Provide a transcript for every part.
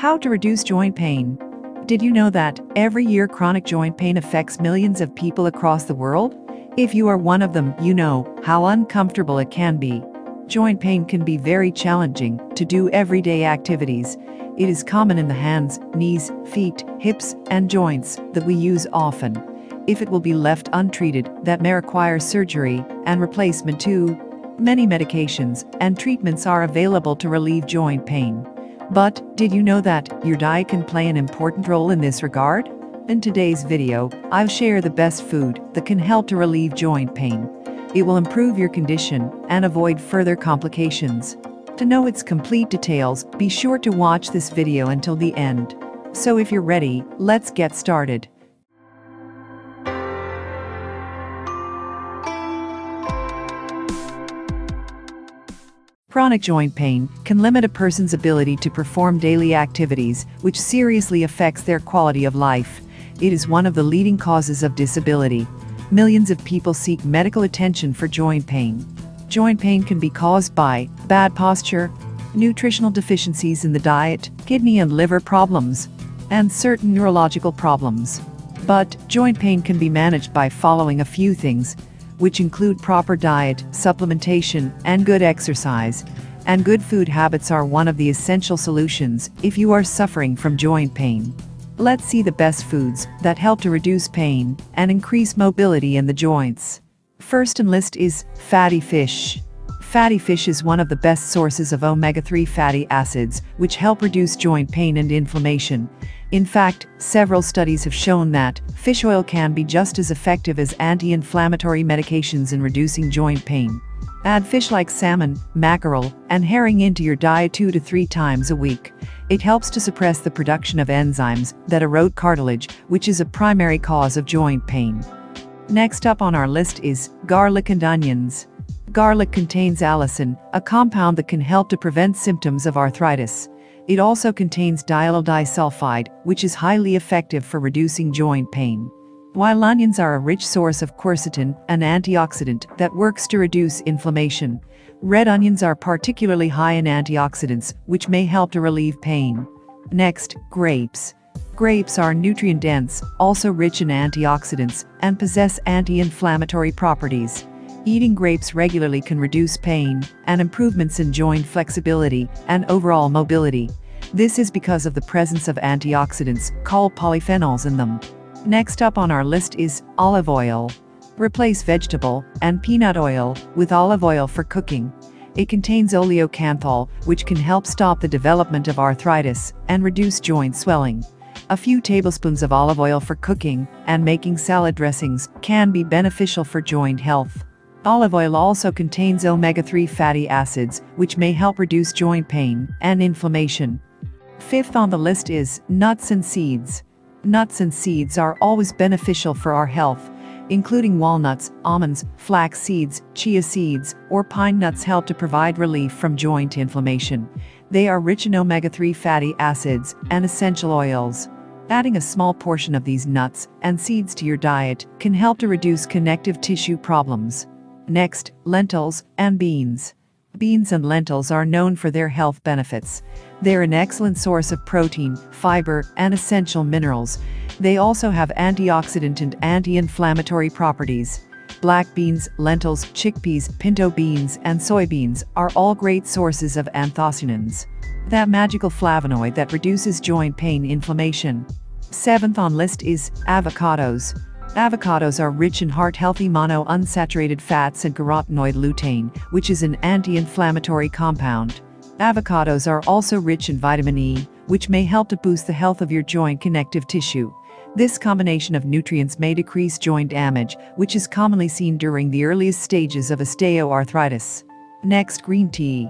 How to reduce joint pain. Did you know that every year chronic joint pain affects millions of people across the world? If you are one of them, you know how uncomfortable it can be. Joint pain can be very challenging to do everyday activities. It is common in the hands, knees, feet, hips, and joints that we use often. If it will be left untreated, that may require surgery and replacement too. Many medications and treatments are available to relieve joint pain. But did you know that your diet can play an important role in this regard? In today's video, I'll share the best food that can help to relieve joint pain. It will improve your condition and avoid further complications. To know its complete details, be sure to watch this video until the end. So if you're ready, let's get started. Chronic joint pain can limit a person's ability to perform daily activities, which seriously affects their quality of life. It is one of the leading causes of disability. Millions of people seek medical attention for joint pain. Joint pain can be caused by bad posture, nutritional deficiencies in the diet, kidney and liver problems, and certain neurological problems. But joint pain can be managed by following a few things which include proper diet, supplementation, and good exercise. And good food habits are one of the essential solutions if you are suffering from joint pain. Let's see the best foods that help to reduce pain and increase mobility in the joints. First on list is fatty fish. Fatty fish is one of the best sources of omega-3 fatty acids, which help reduce joint pain and inflammation. In fact, several studies have shown that fish oil can be just as effective as anti-inflammatory medications in reducing joint pain. Add fish like salmon, mackerel, and herring into your diet two to three times a week. It helps to suppress the production of enzymes that erode cartilage, which is a primary cause of joint pain. Next up on our list is garlic and onions. Garlic contains allicin, a compound that can help to prevent symptoms of arthritis. It also contains diallyl disulfide, which is highly effective for reducing joint pain. While onions are a rich source of quercetin, an antioxidant that works to reduce inflammation, red onions are particularly high in antioxidants, which may help to relieve pain. Next, grapes. Grapes are nutrient-dense, also rich in antioxidants, and possess anti-inflammatory properties. Eating grapes regularly can reduce pain and improvements in joint flexibility and overall mobility. This is because of the presence of antioxidants, called polyphenols in them. Next up on our list is olive oil. Replace vegetable and peanut oil with olive oil for cooking. It contains oleocanthal, which can help stop the development of arthritis and reduce joint swelling. A few tablespoons of olive oil for cooking and making salad dressings can be beneficial for joint health. Olive oil also contains omega-3 fatty acids, which may help reduce joint pain and inflammation. Fifth on the list is nuts and seeds. Nuts and seeds are always beneficial for our health, including walnuts, almonds, flax seeds, chia seeds, or pine nuts help to provide relief from joint inflammation. They are rich in omega-3 fatty acids and essential oils. Adding a small portion of these nuts and seeds to your diet can help to reduce connective tissue problems. Next, lentils and beans. Beans and lentils are known for their health benefits. They're an excellent source of protein, fiber, and essential minerals. They also have antioxidant and anti-inflammatory properties. Black beans, lentils, chickpeas, pinto beans, and soybeans are all great sources of anthocyanins. That magical flavonoid that reduces joint pain inflammation. Seventh on list is avocados. Avocados are rich in heart-healthy monounsaturated fats and carotenoid lutein, which is an anti-inflammatory compound. Avocados are also rich in vitamin E, which may help to boost the health of your joint connective tissue. This combination of nutrients may decrease joint damage, which is commonly seen during the earliest stages of osteoarthritis. Next, green tea.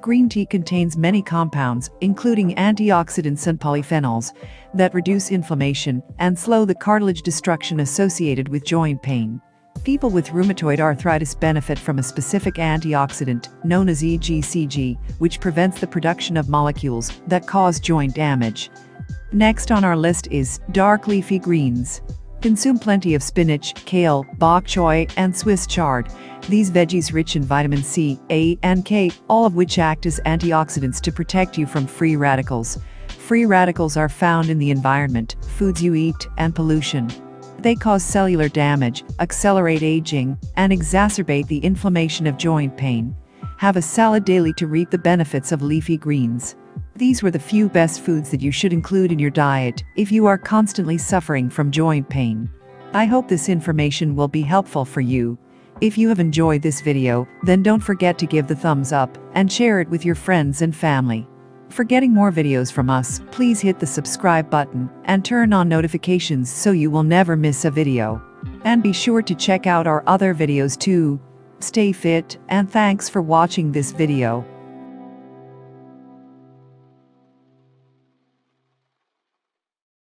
Green tea contains many compounds, including antioxidants and polyphenols, that reduce inflammation and slow the cartilage destruction associated with joint pain. People with rheumatoid arthritis benefit from a specific antioxidant, known as EGCG, which prevents the production of molecules that cause joint damage. Next on our list is dark leafy greens. Consume plenty of spinach, kale, bok choy, and Swiss chard. These veggies rich in vitamin C, A, and K, all of which act as antioxidants to protect you from free radicals. Free radicals are found in the environment, foods you eat, and pollution. They cause cellular damage, accelerate aging, and exacerbate the inflammation of joint pain. Have a salad daily to reap the benefits of leafy greens. These were the few best foods that you should include in your diet if you are constantly suffering from joint pain. I hope this information will be helpful for you. If you have enjoyed this video, then don't forget to give the thumbs up and share it with your friends and family. For getting more videos from us, please hit the subscribe button and turn on notifications so you will never miss a video. And be sure to check out our other videos too. Stay fit and thanks for watching this video.